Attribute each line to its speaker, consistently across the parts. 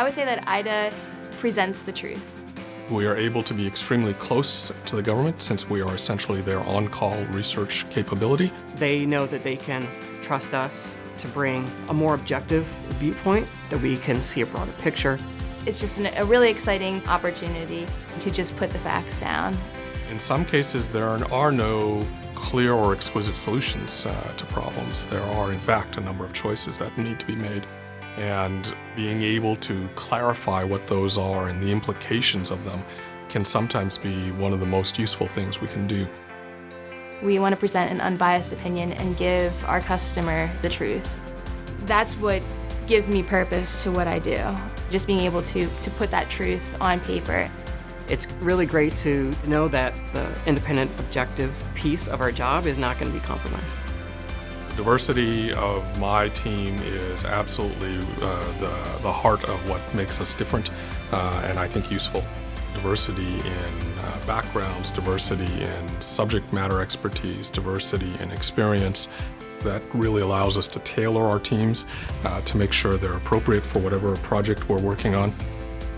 Speaker 1: I would say that IDA presents the truth.
Speaker 2: We are able to be extremely close to the government since we are essentially their on-call research capability.
Speaker 3: They know that they can trust us to bring a more objective viewpoint, that we can see a broader picture.
Speaker 1: It's just an, a really exciting opportunity to just put the facts down.
Speaker 2: In some cases, there are no clear or exquisite solutions uh, to problems. There are, in fact, a number of choices that need to be made. And being able to clarify what those are and the implications of them can sometimes be one of the most useful things we can do.
Speaker 1: We want to present an unbiased opinion and give our customer the truth. That's what gives me purpose to what I do, just being able to, to put that truth on paper.
Speaker 3: It's really great to know that the independent objective piece of our job is not going to be compromised.
Speaker 2: Diversity of my team is absolutely uh, the, the heart of what makes us different uh, and I think useful. Diversity in uh, backgrounds, diversity in subject matter expertise, diversity in experience, that really allows us to tailor our teams uh, to make sure they're appropriate for whatever project we're working on.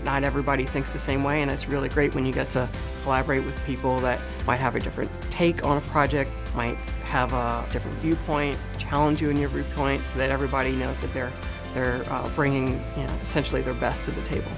Speaker 3: Not everybody thinks the same way, and it's really great when you get to collaborate with people that might have a different take on a project, might have a different viewpoint, challenge you in your viewpoint, so that everybody knows that they're they're uh, bringing you know, essentially their best to the table.